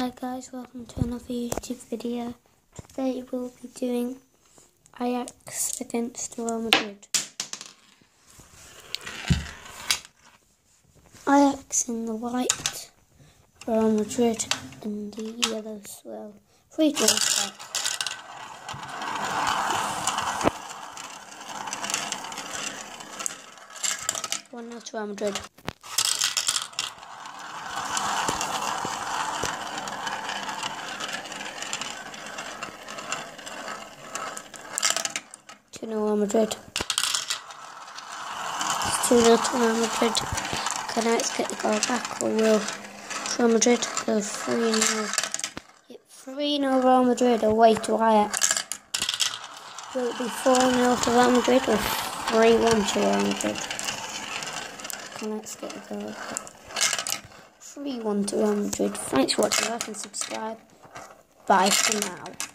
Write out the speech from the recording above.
Hi guys, welcome to another YouTube video. Today we'll be doing Ajax against Real Madrid. Ajax in the white, Real Madrid in the yellow swirl. Three draws One to Real Madrid. 2 0 Real Madrid. 2 0 to Real Madrid. Can Ajax get the goal back or will Real Madrid go 3 0? 3 0 Real Madrid away to Ajax. Will it be 4 0 to Real Madrid or 3 1 to Real Madrid? Can Ajax get the goal back? 3 1 to Real Madrid. Thanks for watching, like and subscribe. Bye for now.